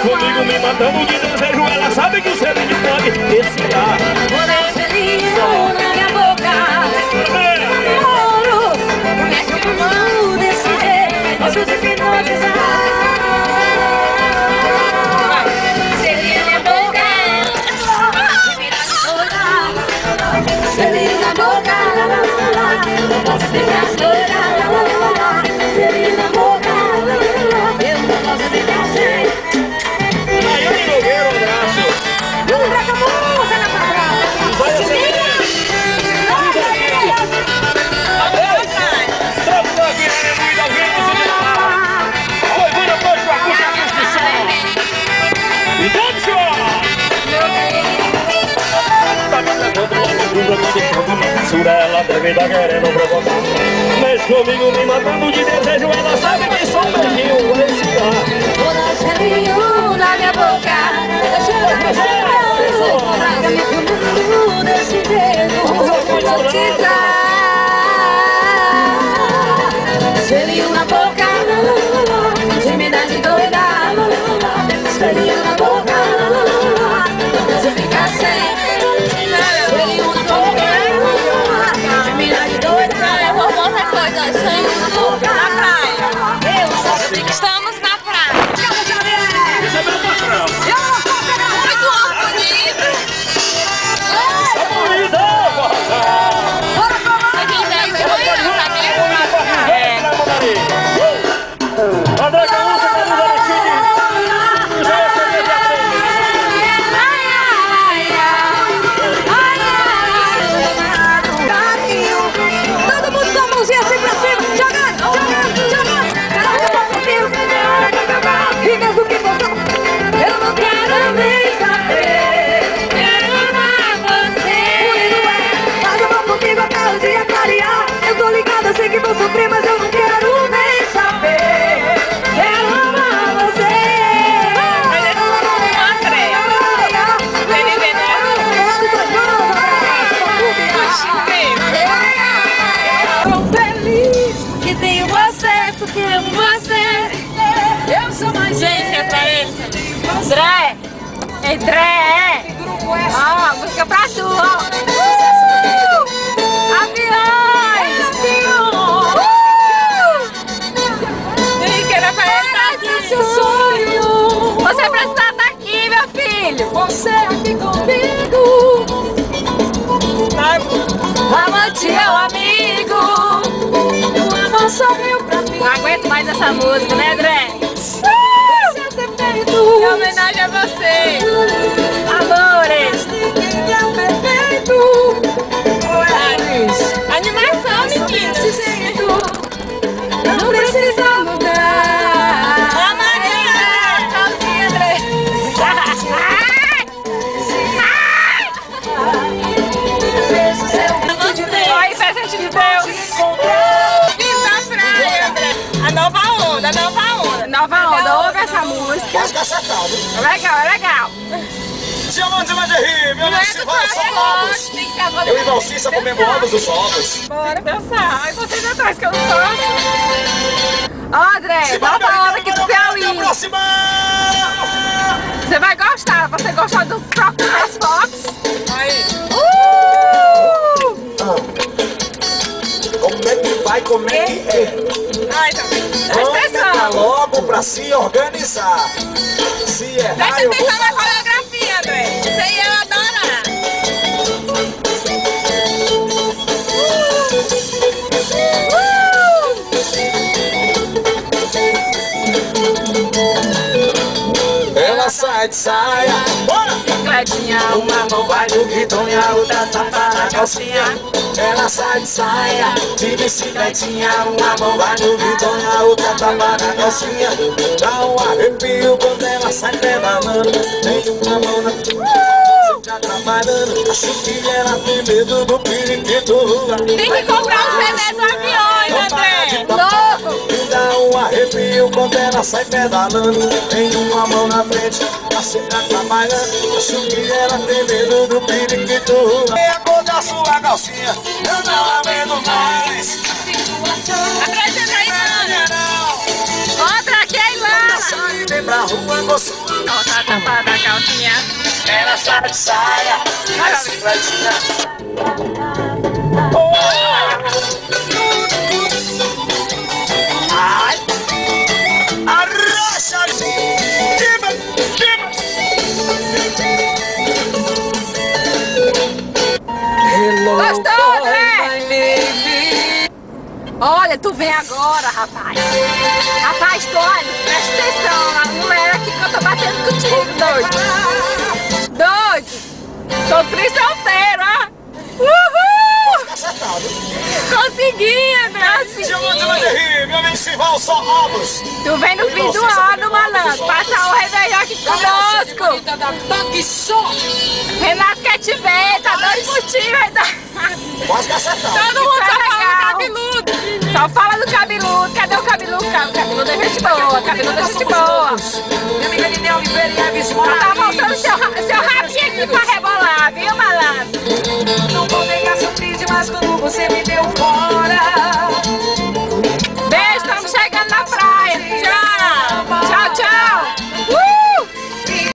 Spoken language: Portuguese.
comigo, me matando de desejo, ela sabe que o selinho pode desfiar. Vou dar o selinho na minha boca. Namoro, mexe com mão desse jeito, hipnotizar. Censura, ela deve tá querendo provocar. Mexe comigo, me matando de desejo, ela sabe que sou um beijinho vai um selinho na minha boca eu André. Ó, música pra tu, ó. Uh! Aviões. Uh! Ih, que ele aparece seu sonho. Você precisa estar aqui, meu filho. Você aqui comigo. Amante é o amigo. O amor sorriu pra mim. Não aguento mais essa música, né, André? Homenagem a você. Que acertado. É legal, é legal. Diamante Manderri, meu nome é Não é ter agora- Eu e Valcissa comemoramos os jogos. Bora dançar. Ai, vocês atrás que eu não posso. Ó, André, Simbora, bota a onda aqui do Piauí. Próxima! Você vai gostar. Você gostou do próprio Press Fox? Aí. Uh! Como é que vai, como é que é? Ai, tá logo pra se organizar. Se errar, eu vou... De saia. Bora! Cletinha, Uma mão vai no guidão e a outra tapa na calcinha. Ela sai de saia, de bicicletinha. Uma mão vai no guidão e a outra tapa na calcinha. Dá um arrepio quando ela sai pedalando. Tem uma mão na. Tá trabalhando. Acho que ela tem medo do periquito. tem que comprar os do aviões, André. Ela sai pedalando Tem uma mão na frente, a cena trabalhando Acho que ela tem medo do periquito. É a cor da sua calcinha, eu não aguento mais. Apresenta aí, Ana. Não, pra rua com sua Calça tapada, calcinha. Ela sai de saia, bicicletinha Ai, vem agora, rapaz. Rapaz, Tony, presta atenção. A mulher aqui que eu tô batendo contigo, doido. Doido. Tô triste. Uhul! Consegui, André. Rir, meu Sival, só ovos Tu vem no fim do ano, malandro. Passar o Réveillon aqui conosco. Renato quer te ver, tá doido por ti, Renato. gente boa. Cabeludo é gente boa. Minha amiga Ninel Oliveira e Eves Só tá voltando seu, seu rabinho aqui pra rebolar, viu, malandro? Não vou negar seu triste, mas quando